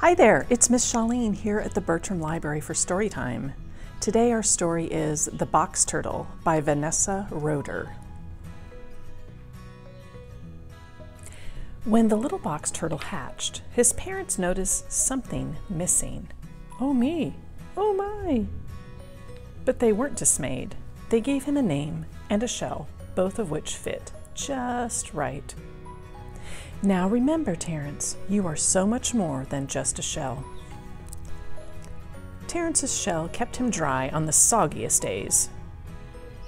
Hi there, it's Miss Charlene here at the Bertram Library for Storytime. Today our story is The Box Turtle by Vanessa Roeder. When the little box turtle hatched, his parents noticed something missing. Oh me, oh my. But they weren't dismayed. They gave him a name and a shell, both of which fit just right. Now remember, Terence, you are so much more than just a shell. Terence's shell kept him dry on the soggiest days,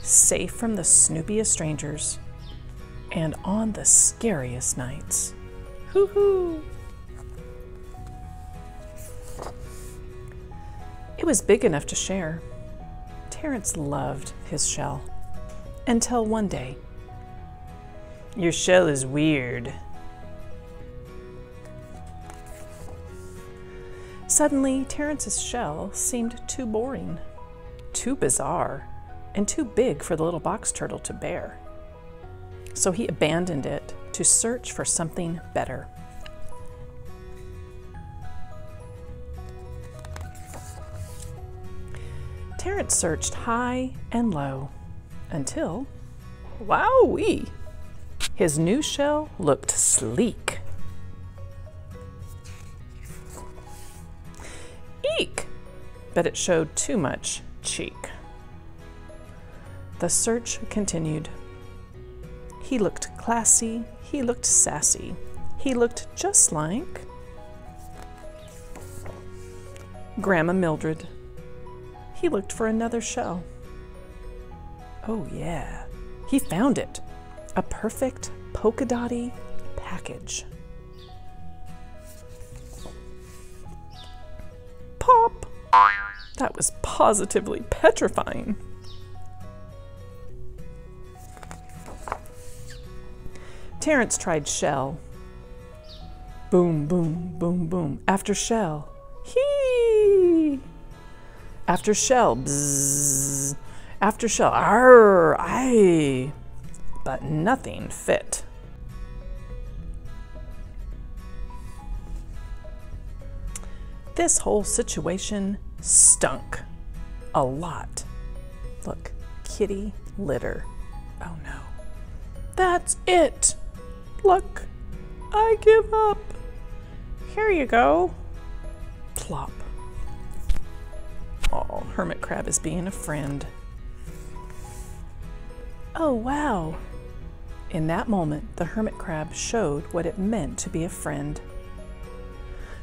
safe from the snoopiest strangers, and on the scariest nights. Hoo hoo! It was big enough to share. Terence loved his shell. Until one day. Your shell is weird, Suddenly, Terence's shell seemed too boring, too bizarre, and too big for the little box turtle to bear. So he abandoned it to search for something better. Terence searched high and low until, wowee, his new shell looked sleek but it showed too much cheek. The search continued. He looked classy, he looked sassy, he looked just like Grandma Mildred. He looked for another shell. Oh, yeah, he found it a perfect polka dotty package. That was positively petrifying. Terence tried shell. Boom, boom, boom, boom. After shell. Hee! After shell. Bzzz. After shell. Arr! Aye! But nothing fit. This whole situation stunk. A lot. Look, kitty litter. Oh no. That's it. Look, I give up. Here you go. Plop. Oh, Hermit Crab is being a friend. Oh, wow. In that moment, the Hermit Crab showed what it meant to be a friend.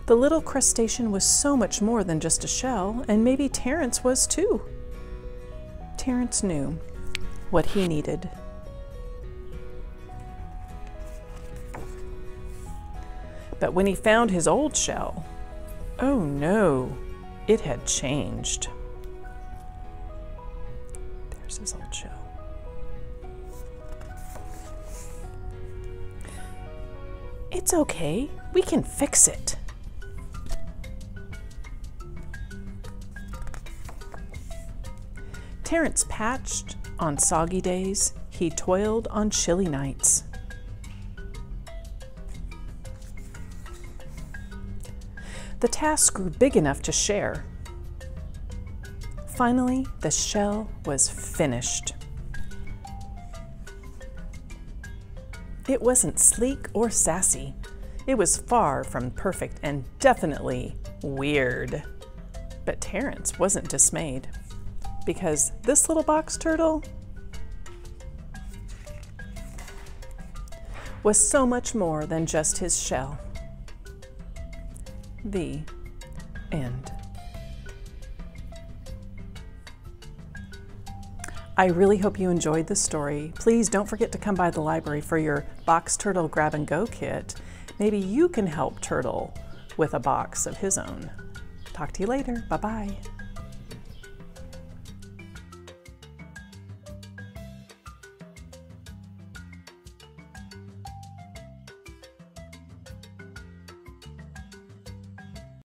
The little crustacean was so much more than just a shell, and maybe Terence was too. Terence knew what he needed. But when he found his old shell, oh no, it had changed. There's his old shell. It's okay, we can fix it. Terence patched on soggy days, he toiled on chilly nights. The task grew big enough to share. Finally, the shell was finished. It wasn't sleek or sassy. It was far from perfect and definitely weird. But Terence wasn't dismayed because this little box turtle was so much more than just his shell. The end. I really hope you enjoyed this story. Please don't forget to come by the library for your Box Turtle Grab and Go kit. Maybe you can help Turtle with a box of his own. Talk to you later. Bye bye.